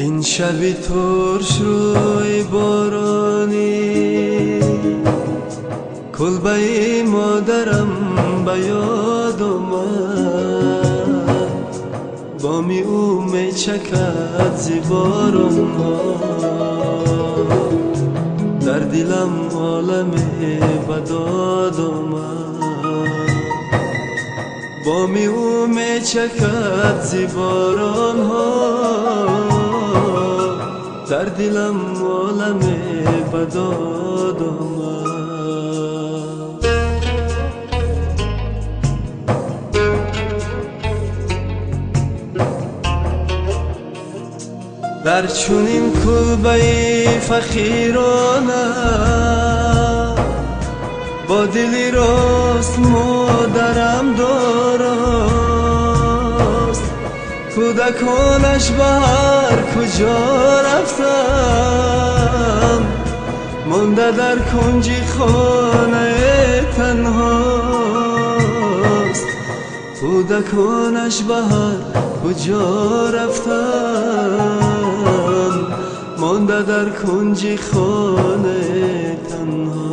این شبی ترش روی بارانی کلبه مادرم به یاد اومد بامی او می چکد زیبارم در دلم عالم بداد اومد بامی او می چکد زیباران ها در دلم عالم بداد در چونین کلبه فخیرانه با دلی راست مادرم کودکانش به هر کجا رفتم. مونده در کنجی خانه تنهاست. کودکانش به هر کجا رفتم. مونده در کنجی خانه تنهاست.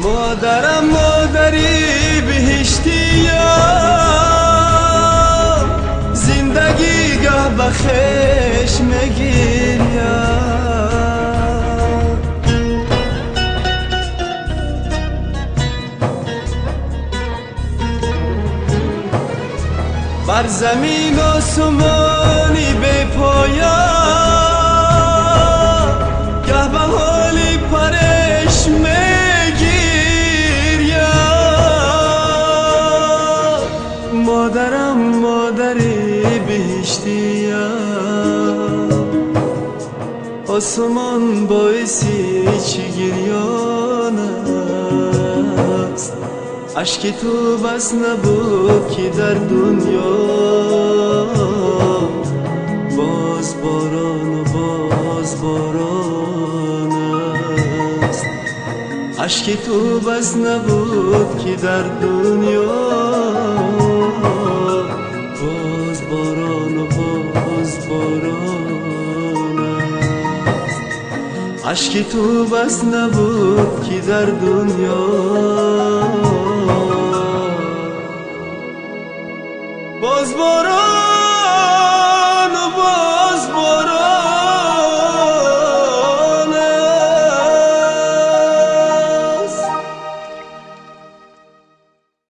مادرم مادری بهشتی زندگی گه بخش می‌گیریم بر زمین آسمانی به پایان آسمان باعثی چی گریان است عشق تو بس نبود که در دنیا. باز باران و باز باران است. عشق تو بس نبود که در دنیا. باز باران و باز باران اشکی تو بس نبود کی در دنیا. باز